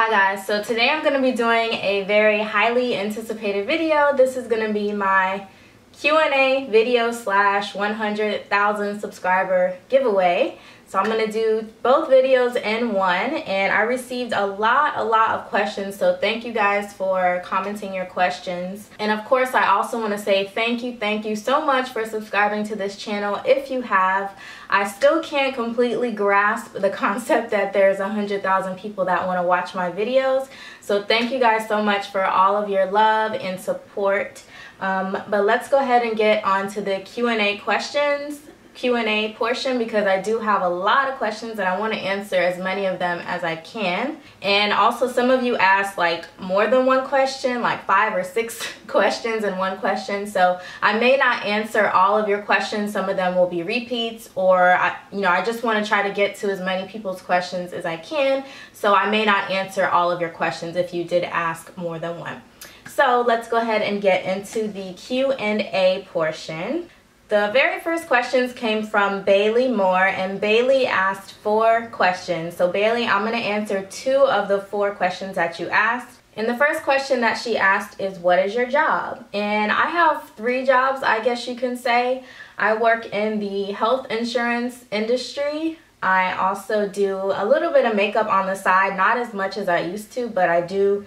Hi guys, so today I'm going to be doing a very highly anticipated video. This is going to be my Q&A video slash 100,000 subscriber giveaway. So I'm going to do both videos in one and I received a lot, a lot of questions. So thank you guys for commenting your questions. And of course, I also want to say thank you, thank you so much for subscribing to this channel. If you have, I still can't completely grasp the concept that there's 100,000 people that want to watch my videos. So thank you guys so much for all of your love and support. Um, but let's go ahead and get on to the Q&A questions. Q&A portion because I do have a lot of questions and I want to answer as many of them as I can. And also some of you asked like more than one question, like five or six questions in one question. So I may not answer all of your questions. Some of them will be repeats or I, you know, I just want to try to get to as many people's questions as I can. So I may not answer all of your questions if you did ask more than one. So let's go ahead and get into the Q&A portion. The very first questions came from Bailey Moore, and Bailey asked four questions. So Bailey, I'm going to answer two of the four questions that you asked. And the first question that she asked is, what is your job? And I have three jobs, I guess you can say. I work in the health insurance industry. I also do a little bit of makeup on the side, not as much as I used to, but I do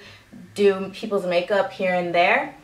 do people's makeup here and there.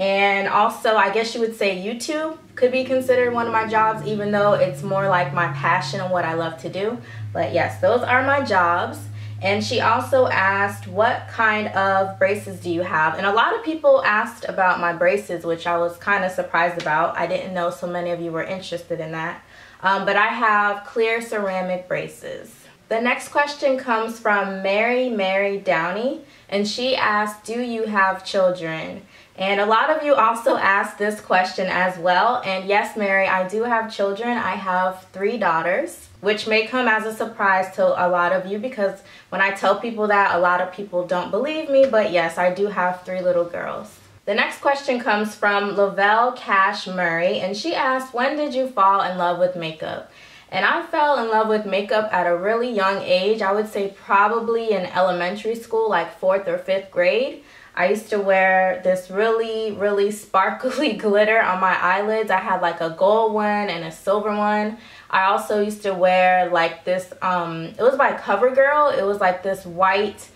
And also, I guess you would say YouTube could be considered one of my jobs, even though it's more like my passion and what I love to do. But yes, those are my jobs. And she also asked, what kind of braces do you have? And a lot of people asked about my braces, which I was kind of surprised about. I didn't know so many of you were interested in that. Um, but I have clear ceramic braces. The next question comes from Mary Mary Downey, and she asked, do you have children? And a lot of you also asked this question as well. And yes, Mary, I do have children. I have three daughters, which may come as a surprise to a lot of you because when I tell people that, a lot of people don't believe me. But yes, I do have three little girls. The next question comes from Lavelle Cash Murray, and she asked, when did you fall in love with makeup? And I fell in love with makeup at a really young age. I would say probably in elementary school, like fourth or fifth grade. I used to wear this really, really sparkly glitter on my eyelids. I had like a gold one and a silver one. I also used to wear like this, um, it was by CoverGirl. It was like this white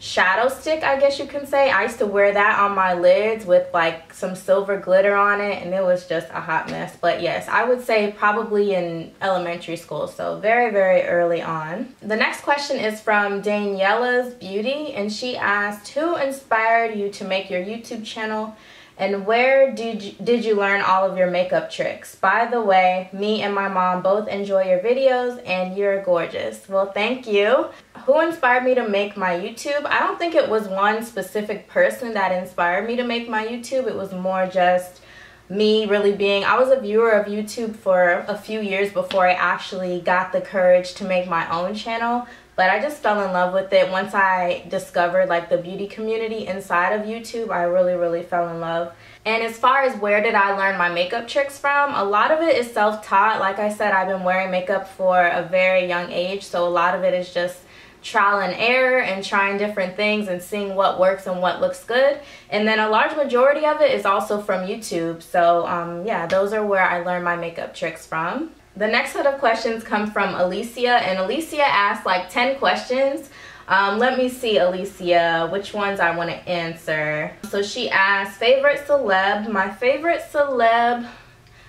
shadow stick, I guess you can say. I used to wear that on my lids with like some silver glitter on it and it was just a hot mess. But yes, I would say probably in elementary school, so very, very early on. The next question is from Daniela's Beauty and she asked, who inspired you to make your YouTube channel and where did you, did you learn all of your makeup tricks? By the way, me and my mom both enjoy your videos and you're gorgeous. Well, thank you. Who inspired me to make my YouTube? I don't think it was one specific person that inspired me to make my YouTube. It was more just me really being, I was a viewer of YouTube for a few years before I actually got the courage to make my own channel but I just fell in love with it once I discovered like the beauty community inside of YouTube. I really really fell in love. And as far as where did I learn my makeup tricks from a lot of it is self-taught. Like I said I've been wearing makeup for a very young age so a lot of it is just trial and error and trying different things and seeing what works and what looks good. And then a large majority of it is also from YouTube. So um, yeah those are where I learned my makeup tricks from the next set of questions come from Alicia, and Alicia asked like 10 questions. Um, let me see, Alicia, which ones I want to answer. So she asked, favorite celeb. My favorite celeb,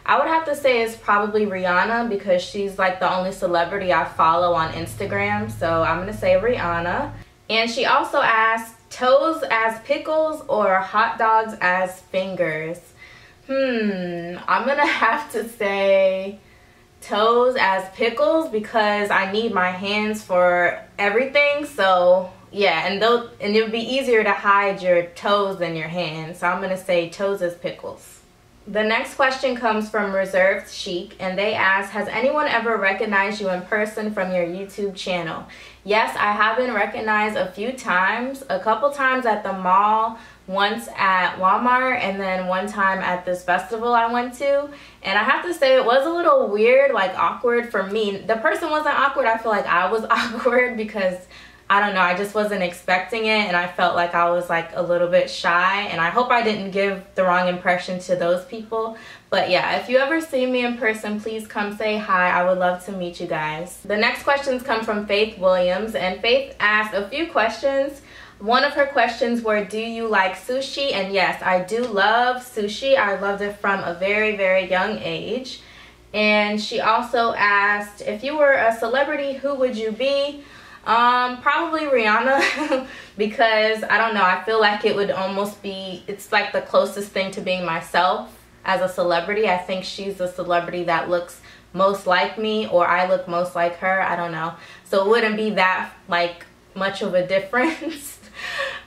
I would have to say is probably Rihanna because she's like the only celebrity I follow on Instagram. So I'm going to say Rihanna. And she also asked, toes as pickles or hot dogs as fingers? Hmm, I'm going to have to say toes as pickles because I need my hands for everything. So yeah, and they'll, and it would be easier to hide your toes than your hands. So I'm to say toes as pickles. The next question comes from Reserved Chic, and they ask, has anyone ever recognized you in person from your YouTube channel? Yes, I have been recognized a few times, a couple times at the mall, once at Walmart and then one time at this festival I went to. And I have to say it was a little weird, like awkward for me. The person wasn't awkward. I feel like I was awkward because I don't know, I just wasn't expecting it and I felt like I was like a little bit shy and I hope I didn't give the wrong impression to those people. But yeah, if you ever see me in person, please come say hi. I would love to meet you guys. The next questions come from Faith Williams and Faith asked a few questions. One of her questions were, do you like sushi? And yes, I do love sushi. I loved it from a very, very young age. And she also asked, if you were a celebrity, who would you be? Um, probably Rihanna because I don't know, I feel like it would almost be it's like the closest thing to being myself as a celebrity. I think she's a celebrity that looks most like me or I look most like her. I don't know. So it wouldn't be that like much of a difference.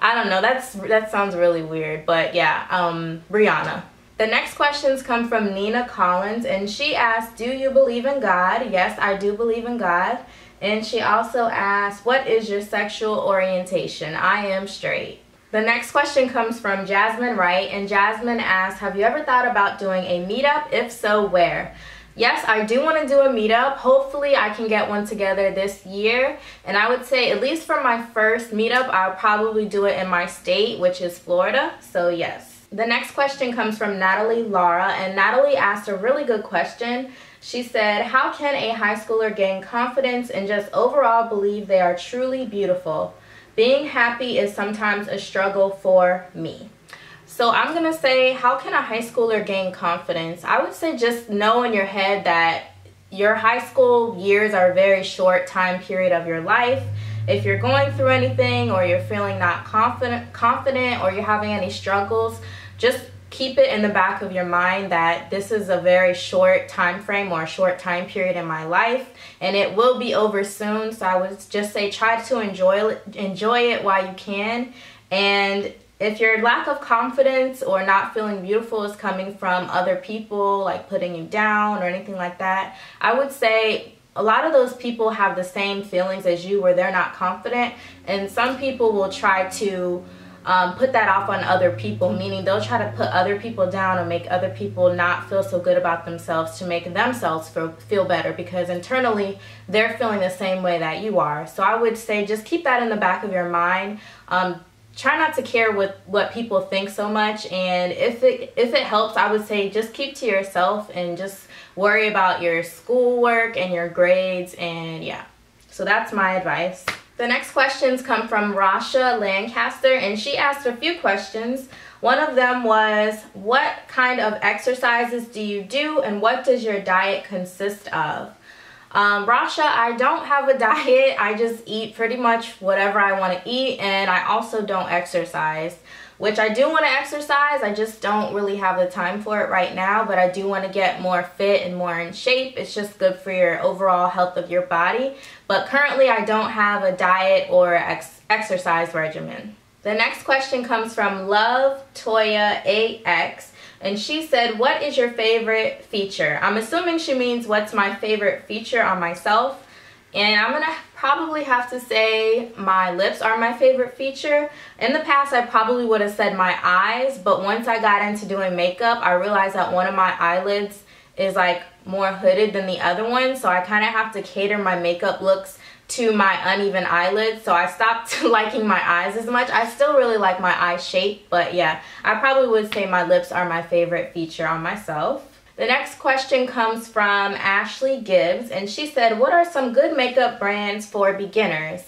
I don't know. That's that sounds really weird, but yeah, um Rihanna. The next questions come from Nina Collins and she asked, "Do you believe in God?" Yes, I do believe in God. And she also asked, What is your sexual orientation? I am straight. The next question comes from Jasmine Wright, and Jasmine asked, Have you ever thought about doing a meetup? If so, where? Yes, I do want to do a meetup. Hopefully, I can get one together this year. And I would say, at least for my first meetup, I'll probably do it in my state, which is Florida. So, yes. The next question comes from Natalie Lara, and Natalie asked a really good question. She said, How can a high schooler gain confidence and just overall believe they are truly beautiful? Being happy is sometimes a struggle for me. So I'm going to say, How can a high schooler gain confidence? I would say just know in your head that your high school years are a very short time period of your life. If you're going through anything or you're feeling not confident confident or you're having any struggles, just keep it in the back of your mind that this is a very short time frame or a short time period in my life and it will be over soon so i would just say try to enjoy enjoy it while you can and if your lack of confidence or not feeling beautiful is coming from other people like putting you down or anything like that i would say a lot of those people have the same feelings as you where they're not confident and some people will try to um, put that off on other people, meaning they'll try to put other people down or make other people not feel so good about themselves to make themselves feel, feel better because internally they're feeling the same way that you are. So I would say just keep that in the back of your mind. Um, try not to care what what people think so much and if it if it helps i would say just keep to yourself and just worry about your schoolwork and your grades and yeah so that's my advice the next questions come from Rasha Lancaster, and she asked a few questions. One of them was, what kind of exercises do you do, and what does your diet consist of? Um, Rasha, I don't have a diet. I just eat pretty much whatever I want to eat, and I also don't exercise which I do want to exercise. I just don't really have the time for it right now, but I do want to get more fit and more in shape. It's just good for your overall health of your body. But currently, I don't have a diet or ex exercise regimen. The next question comes from Love Toya AX. And she said, What is your favorite feature? I'm assuming she means what's my favorite feature on myself. And I'm gonna probably have to say my lips are my favorite feature. In the past, I probably would have said my eyes, but once I got into doing makeup, I realized that one of my eyelids is like more hooded than the other one. So I kind of have to cater my makeup looks to my uneven eyelids. So I stopped liking my eyes as much. I still really like my eye shape, but yeah, I probably would say my lips are my favorite feature on myself. The next question comes from Ashley Gibbs, and she said, What are some good makeup brands for beginners?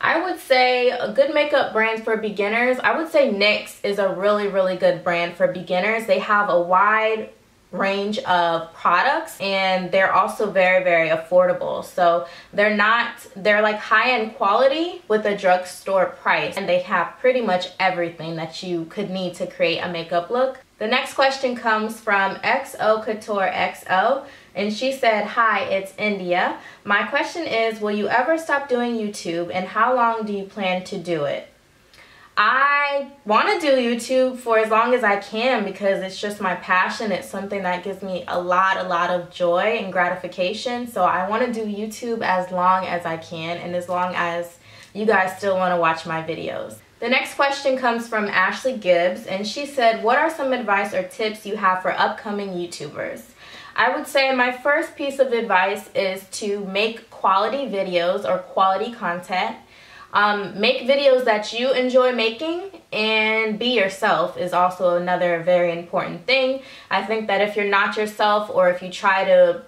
I would say a good makeup brand for beginners, I would say NYX is a really, really good brand for beginners. They have a wide range of products and they're also very very affordable so they're not they're like high-end quality with a drugstore price and they have pretty much everything that you could need to create a makeup look the next question comes from XO Couture XO, and she said, Hi, it's India. My question is, will you ever stop doing YouTube, and how long do you plan to do it? I want to do YouTube for as long as I can because it's just my passion. It's something that gives me a lot, a lot of joy and gratification. So I want to do YouTube as long as I can and as long as you guys still want to watch my videos. The next question comes from Ashley Gibbs, and she said, What are some advice or tips you have for upcoming YouTubers? I would say my first piece of advice is to make quality videos or quality content. Um, make videos that you enjoy making and be yourself is also another very important thing. I think that if you're not yourself or if you try to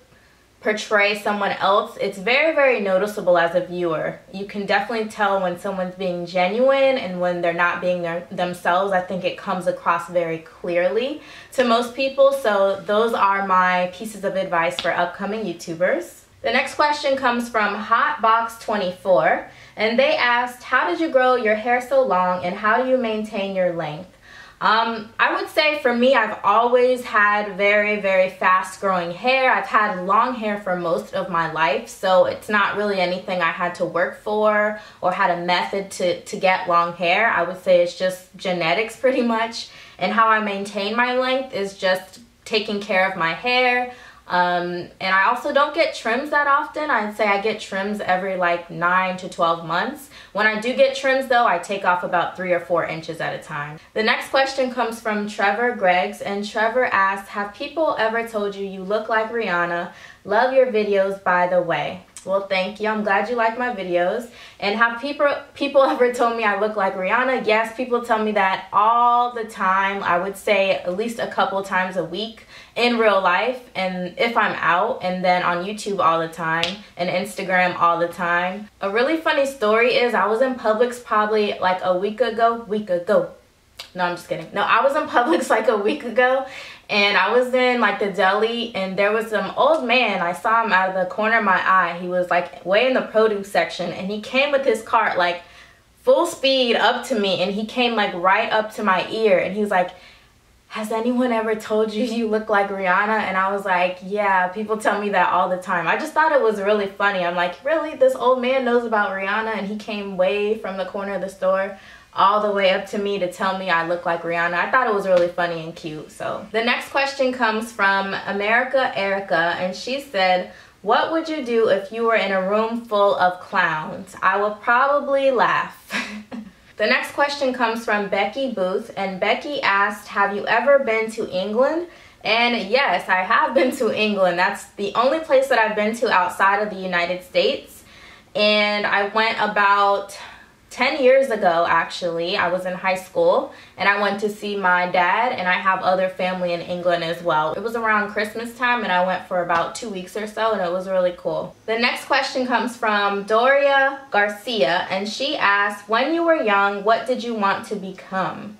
portray someone else, it's very, very noticeable as a viewer. You can definitely tell when someone's being genuine and when they're not being their, themselves. I think it comes across very clearly to most people. So those are my pieces of advice for upcoming YouTubers. The next question comes from Hotbox24 and they asked, how did you grow your hair so long and how do you maintain your length? Um, I would say for me, I've always had very, very fast growing hair. I've had long hair for most of my life, so it's not really anything I had to work for or had a method to, to get long hair. I would say it's just genetics pretty much. And how I maintain my length is just taking care of my hair, um, and I also don't get trims that often. I'd say I get trims every like 9 to 12 months. When I do get trims though, I take off about 3 or 4 inches at a time. The next question comes from Trevor Greggs and Trevor asks, have people ever told you you look like Rihanna? Love your videos by the way. Well, thank you. I'm glad you like my videos. And have people people ever told me I look like Rihanna? Yes, people tell me that all the time. I would say at least a couple times a week in real life and if I'm out and then on YouTube all the time and Instagram all the time. A really funny story is I was in Publix probably like a week ago, week ago. No, I'm just kidding. No, I was in Publix like a week ago and I was in like the deli and there was some old man. I saw him out of the corner of my eye. He was like way in the produce section and he came with his cart like full speed up to me and he came like right up to my ear and he was like, has anyone ever told you you look like Rihanna? And I was like, yeah, people tell me that all the time. I just thought it was really funny. I'm like, really? This old man knows about Rihanna and he came way from the corner of the store all the way up to me to tell me I look like Rihanna. I thought it was really funny and cute. So the next question comes from America Erica and she said, what would you do if you were in a room full of clowns? I would probably laugh. the next question comes from Becky Booth and Becky asked, have you ever been to England? And yes, I have been to England. That's the only place that I've been to outside of the United States. And I went about 10 years ago actually I was in high school and I went to see my dad and I have other family in England as well. It was around Christmas time and I went for about two weeks or so and it was really cool. The next question comes from Doria Garcia and she asked when you were young what did you want to become?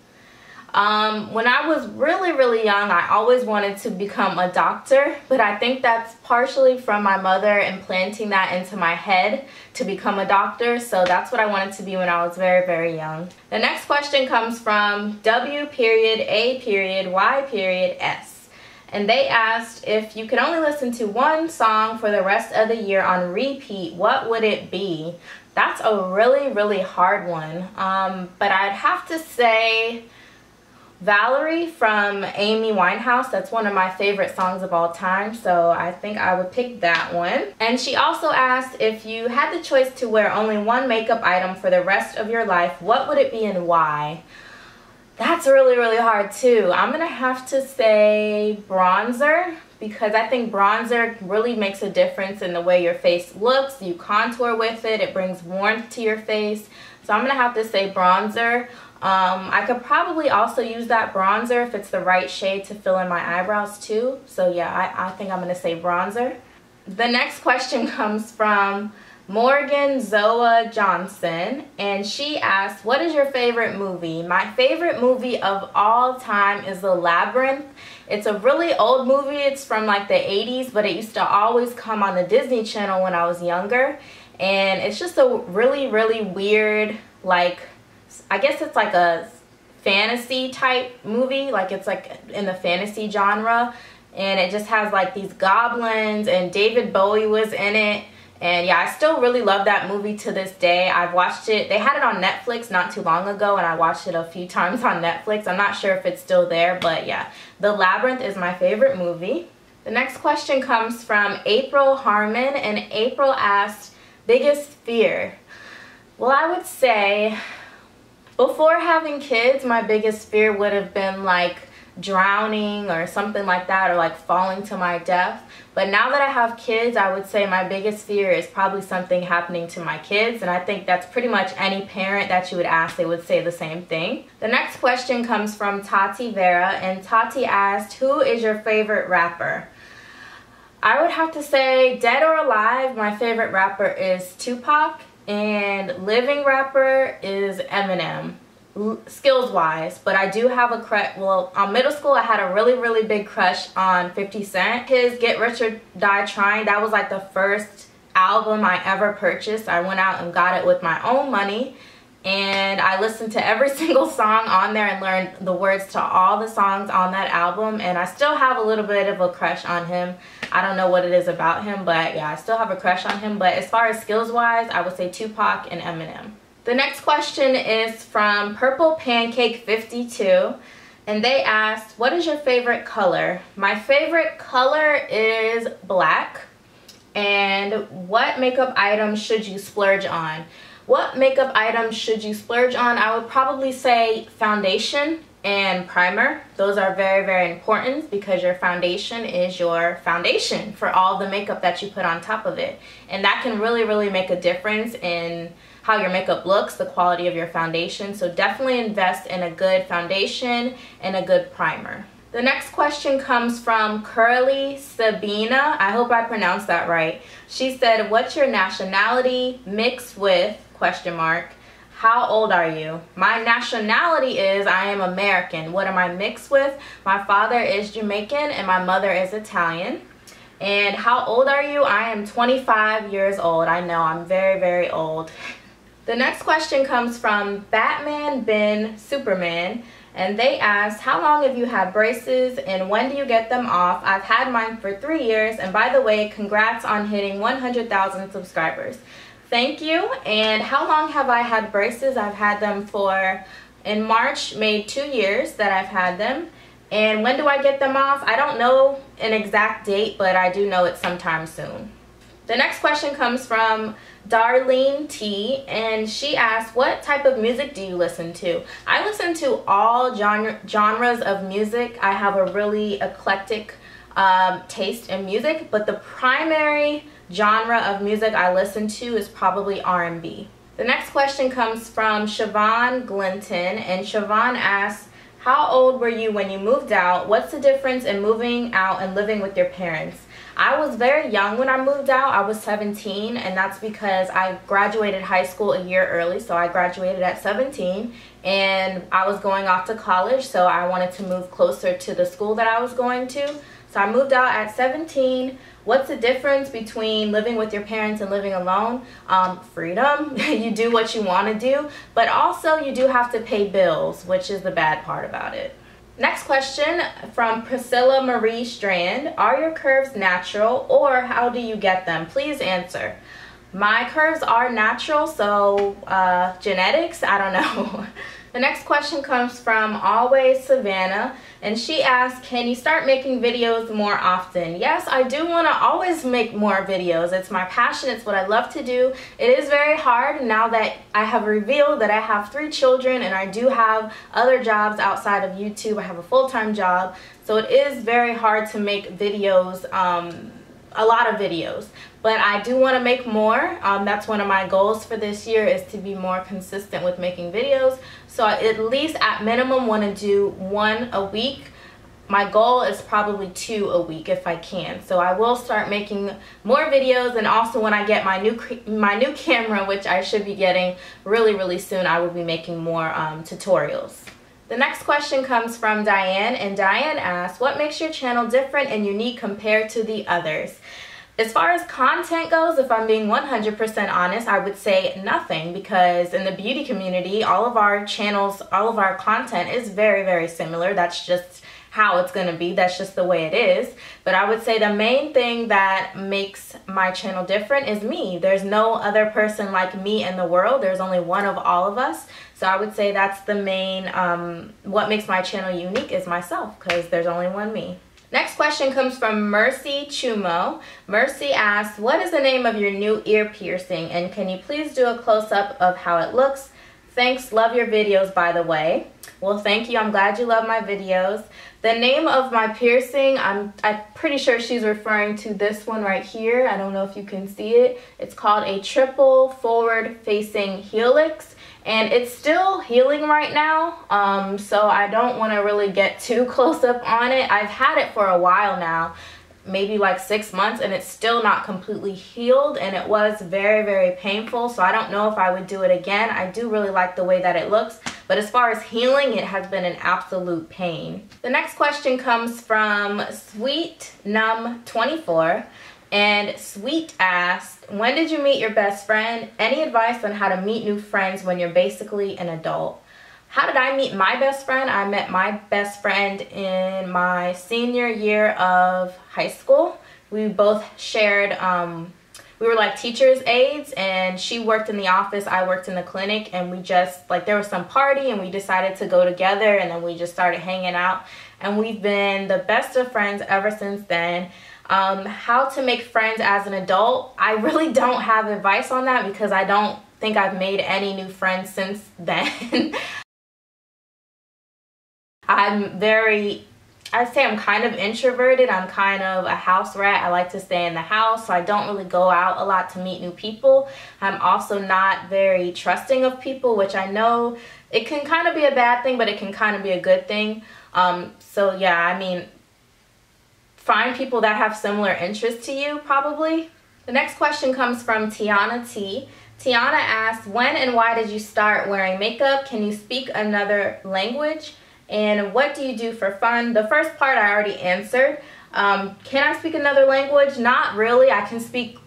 Um, when I was really, really young, I always wanted to become a doctor, but I think that's partially from my mother implanting that into my head to become a doctor, so that's what I wanted to be when I was very, very young. The next question comes from W period A period Y period S. And they asked if you could only listen to one song for the rest of the year on repeat, what would it be? That's a really, really hard one. Um, but I'd have to say Valerie from Amy Winehouse. That's one of my favorite songs of all time, so I think I would pick that one. And she also asked if you had the choice to wear only one makeup item for the rest of your life, what would it be and why? That's really, really hard too. I'm gonna have to say bronzer because I think bronzer really makes a difference in the way your face looks. You contour with it, it brings warmth to your face. So I'm gonna have to say bronzer. Um, I could probably also use that bronzer if it's the right shade to fill in my eyebrows too. So yeah, I, I think I'm going to say bronzer. The next question comes from Morgan Zoa Johnson and she asked, what is your favorite movie? My favorite movie of all time is The Labyrinth. It's a really old movie. It's from like the 80s, but it used to always come on the Disney Channel when I was younger. And it's just a really, really weird, like I guess it's like a fantasy type movie like it's like in the fantasy genre. And it just has like these goblins and David Bowie was in it. And yeah I still really love that movie to this day. I've watched it. They had it on Netflix not too long ago and I watched it a few times on Netflix. I'm not sure if it's still there but yeah. The Labyrinth is my favorite movie. The next question comes from April Harmon and April asked biggest fear? Well I would say before having kids, my biggest fear would have been like drowning or something like that or like falling to my death. But now that I have kids, I would say my biggest fear is probably something happening to my kids. And I think that's pretty much any parent that you would ask, they would say the same thing. The next question comes from Tati Vera. And Tati asked, who is your favorite rapper? I would have to say, dead or alive, my favorite rapper is Tupac. And living rapper is Eminem skills wise but I do have a crush well on middle school I had a really really big crush on 50 Cent. His Get Rich or Die Trying that was like the first album I ever purchased. I went out and got it with my own money. And I listened to every single song on there and learned the words to all the songs on that album. And I still have a little bit of a crush on him I don't know what it is about him but yeah I still have a crush on him but as far as skills wise I would say Tupac and Eminem the next question is from Purple Pancake 52 and they asked, what is your favorite color? My favorite color is black. And what makeup item should you splurge on? What makeup item should you splurge on? I would probably say foundation and primer. Those are very, very important because your foundation is your foundation for all the makeup that you put on top of it. And that can really, really make a difference in how your makeup looks, the quality of your foundation. So definitely invest in a good foundation and a good primer. The next question comes from Curly Sabina. I hope I pronounced that right. She said, what's your nationality mixed with, question mark, how old are you? My nationality is I am American. What am I mixed with? My father is Jamaican and my mother is Italian. And how old are you? I am 25 years old. I know I'm very, very old. The next question comes from Batman Ben Superman and they asked how long have you had braces and when do you get them off i've had mine for three years and by the way congrats on hitting 100,000 subscribers thank you. And how long have i had braces? I've had them for in march made two years that i've had them. And when do i get them off? I don't know an exact date but i do know it's sometime soon. The next question comes from Darlene T and she asked what type of music do you listen to? I listen to all genre genres of music. I have a really eclectic um, taste in music but the primary genre of music I listen to is probably R&B the next question comes from Siobhan Glinton and Siobhan asks how old were you when you moved out what's the difference in moving out and living with your parents I was very young when I moved out. I was 17 and that's because I graduated high school a year early. So I graduated at 17 and I was going off to college. So I wanted to move closer to the school that I was going to. So I moved out at 17. What's the difference between living with your parents and living alone? Um, freedom. you do what you want to do, but also you do have to pay bills, which is the bad part about it. Next question from Priscilla Marie Strand. Are your curves natural or how do you get them? Please answer. My curves are natural, so uh, genetics, I don't know. The next question comes from Always Savannah, and she asks, can you start making videos more often? Yes, I do want to always make more videos. It's my passion. It's what I love to do. It is very hard now that I have revealed that I have three children and I do have other jobs outside of YouTube. I have a full-time job, so it is very hard to make videos um, a lot of videos but I do want to make more. Um, that's one of my goals for this year is to be more consistent with making videos. So I at least at minimum want to do one a week. My goal is probably two a week if I can. So I will start making more videos and also when I get my new my new camera which I should be getting really really soon I will be making more um, tutorials the next question comes from Diane, and Diane asks, what makes your channel different and unique compared to the others? As far as content goes, if I'm being 100% honest, I would say nothing because in the beauty community, all of our channels, all of our content is very, very similar. That's just how it's going to be. That's just the way it is. But I would say the main thing that makes my channel different is me. There's no other person like me in the world. There's only one of all of us. So I would say that's the main, um, what makes my channel unique is myself because there's only one me. Next question comes from Mercy Chumo. Mercy asks, what is the name of your new ear piercing and can you please do a close-up of how it looks? Thanks, love your videos by the way. Well, thank you. I'm glad you love my videos. The name of my piercing, I'm, I'm pretty sure she's referring to this one right here. I don't know if you can see it. It's called a triple forward facing helix and it's still healing right now um, so I don't want to really get too close up on it. I've had it for a while now maybe like six months and it's still not completely healed and it was very very painful so I don't know if I would do it again I do really like the way that it looks but as far as healing it has been an absolute pain the next question comes from sweet num 24 and sweet asked when did you meet your best friend any advice on how to meet new friends when you're basically an adult how did I meet my best friend? I met my best friend in my senior year of high school. We both shared, um, we were like teachers' aides, and she worked in the office, I worked in the clinic, and we just, like, there was some party, and we decided to go together, and then we just started hanging out. And we've been the best of friends ever since then. Um, how to make friends as an adult, I really don't have advice on that because I don't think I've made any new friends since then. I'm very I'd say I'm kind of introverted. I'm kind of a house rat. I like to stay in the house, so I don't really go out a lot to meet new people. I'm also not very trusting of people, which I know it can kind of be a bad thing, but it can kind of be a good thing. Um, so yeah, I mean, find people that have similar interests to you, probably. The next question comes from Tiana T. Tiana asks, when and why did you start wearing makeup? Can you speak another language? And what do you do for fun? The first part I already answered. Um, can I speak another language? Not really. I can speak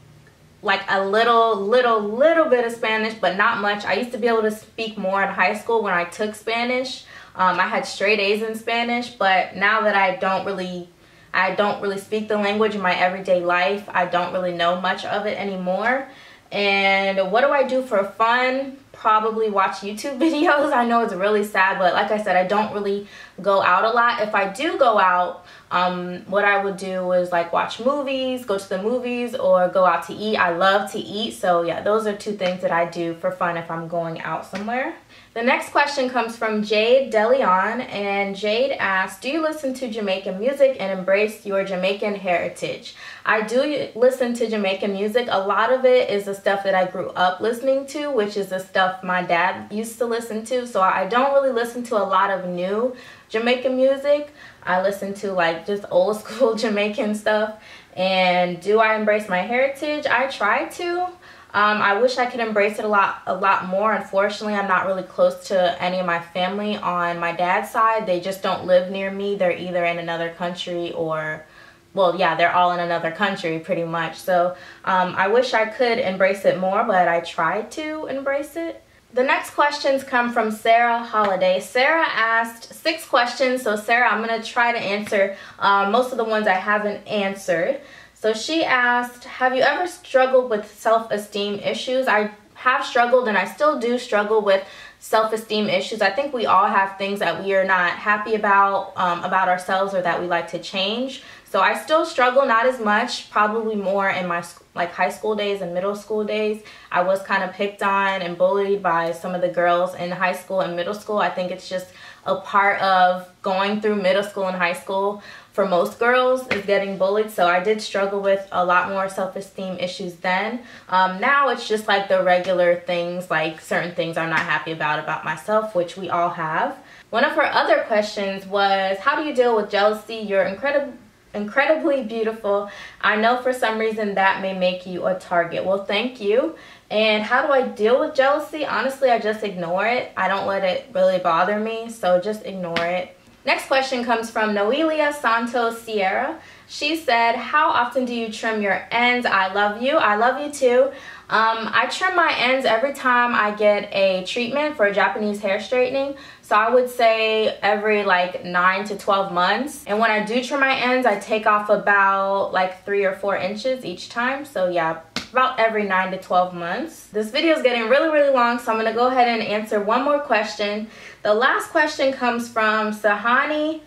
like a little, little, little bit of Spanish, but not much. I used to be able to speak more in high school when I took Spanish. Um, I had straight A's in Spanish, but now that I don't really, I don't really speak the language in my everyday life, I don't really know much of it anymore. And what do I do for fun? Probably watch YouTube videos. I know it's really sad, but like I said, I don't really go out a lot. If I do go out, um, what I would do is like watch movies, go to the movies, or go out to eat. I love to eat, so yeah, those are two things that I do for fun if I'm going out somewhere. The next question comes from Jade DeLeon, and Jade asks, do you listen to Jamaican music and embrace your Jamaican heritage? I do listen to Jamaican music. A lot of it is the stuff that I grew up listening to, which is the stuff my dad used to listen to, so I don't really listen to a lot of new Jamaican music. I listen to like just old school Jamaican stuff. And do I embrace my heritage? I try to. Um, I wish I could embrace it a lot, a lot more. Unfortunately, I'm not really close to any of my family on my dad's side. They just don't live near me. They're either in another country or, well, yeah, they're all in another country pretty much. So um, I wish I could embrace it more, but I tried to embrace it. The next questions come from Sarah Holiday. Sarah asked six questions, so Sarah, I'm going to try to answer uh, most of the ones I haven't answered. So she asked, have you ever struggled with self-esteem issues? I have struggled and I still do struggle with self-esteem issues. I think we all have things that we are not happy about, um, about ourselves or that we like to change. So I still struggle, not as much, probably more in my like high school days and middle school days. I was kind of picked on and bullied by some of the girls in high school and middle school. I think it's just a part of going through middle school and high school for most girls is getting bullied so I did struggle with a lot more self-esteem issues then. Um, now it's just like the regular things like certain things I'm not happy about about myself which we all have. One of her other questions was how do you deal with jealousy? You're incredible incredibly beautiful. I know for some reason that may make you a target. Well thank you. And how do I deal with jealousy? Honestly I just ignore it. I don't let it really bother me so just ignore it Next question comes from Noelia Santos Sierra. She said, how often do you trim your ends? I love you. I love you too. Um, I trim my ends every time I get a treatment for Japanese hair straightening. So I would say every like 9 to 12 months. And when I do trim my ends, I take off about like 3 or 4 inches each time. So yeah, about every 9 to 12 months. This video is getting really, really long, so I'm going to go ahead and answer one more question. The last question comes from Sahani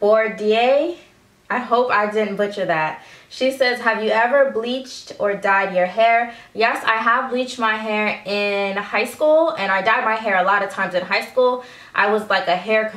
Bordier. I hope I didn't butcher that. She says, have you ever bleached or dyed your hair? Yes, I have bleached my hair in high school and I dyed my hair a lot of times in high school. I was like a hair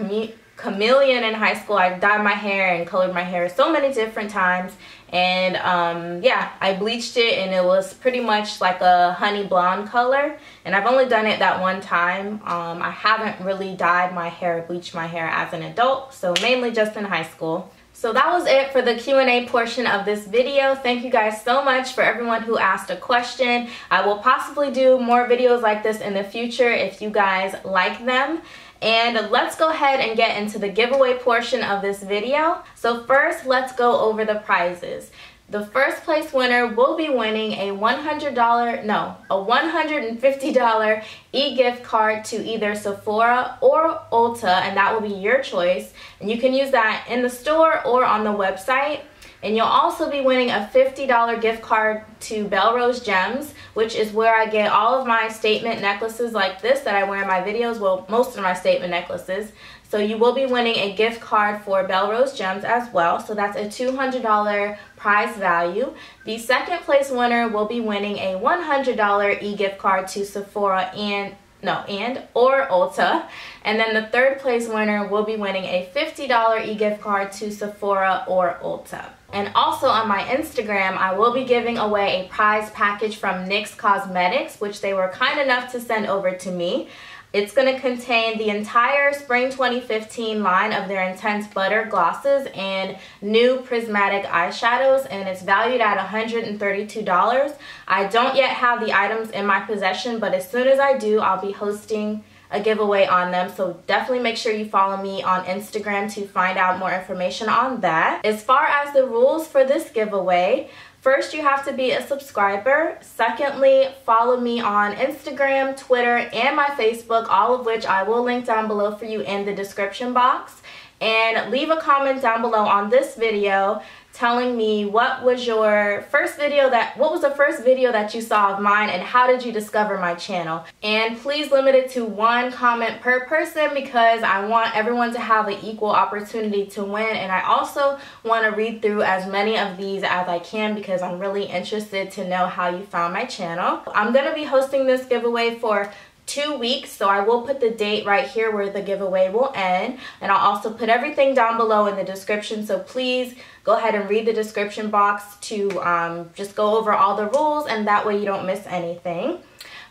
chameleon in high school. I've dyed my hair and colored my hair so many different times. And um, yeah, I bleached it and it was pretty much like a honey blonde color. And I've only done it that one time. Um, I haven't really dyed my hair, bleached my hair as an adult. So mainly just in high school. So that was it for the Q&A portion of this video. Thank you guys so much for everyone who asked a question. I will possibly do more videos like this in the future if you guys like them. And let's go ahead and get into the giveaway portion of this video. So first, let's go over the prizes. The first place winner will be winning a $100, no, a $150 e-gift card to either Sephora or Ulta, and that will be your choice. And you can use that in the store or on the website. And you'll also be winning a $50 gift card to Bellerose Gems, which is where I get all of my statement necklaces like this that I wear in my videos. Well, most of my statement necklaces. So you will be winning a gift card for Bellerose Gems as well. So that's a $200 prize value. The second place winner will be winning a $100 e-gift card to Sephora and no, and or Ulta. And then the third place winner will be winning a $50 e-gift card to Sephora or Ulta. And also on my Instagram, I will be giving away a prize package from NYX Cosmetics, which they were kind enough to send over to me. It's going to contain the entire Spring 2015 line of their Intense Butter glosses and new prismatic eyeshadows and it's valued at $132. I don't yet have the items in my possession but as soon as I do I'll be hosting a giveaway on them so definitely make sure you follow me on Instagram to find out more information on that. As far as the rules for this giveaway, First, you have to be a subscriber. Secondly, follow me on Instagram, Twitter, and my Facebook, all of which I will link down below for you in the description box. And leave a comment down below on this video telling me what was your first video that what was the first video that you saw of mine and how did you discover my channel and please limit it to one comment per person because I want everyone to have an equal opportunity to win and I also want to read through as many of these as I can because I'm really interested to know how you found my channel. I'm going to be hosting this giveaway for two weeks so I will put the date right here where the giveaway will end and I'll also put everything down below in the description so please go ahead and read the description box to um, just go over all the rules and that way you don't miss anything.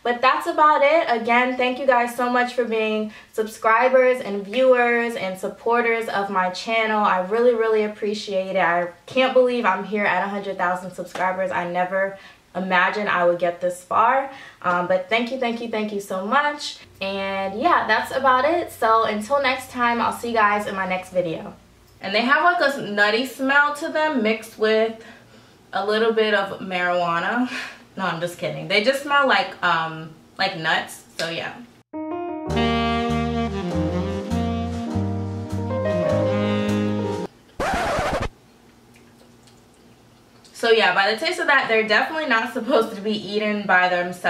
But that's about it. Again, thank you guys so much for being subscribers and viewers and supporters of my channel. I really, really appreciate it. I can't believe I'm here at 100,000 subscribers. I never imagine I would get this far. Um, but thank you, thank you, thank you so much. And yeah, that's about it. So until next time, I'll see you guys in my next video. And they have like a nutty smell to them mixed with a little bit of marijuana. No, I'm just kidding. They just smell like um like nuts. So yeah. Yeah, by the taste of that, they're definitely not supposed to be eaten by themselves.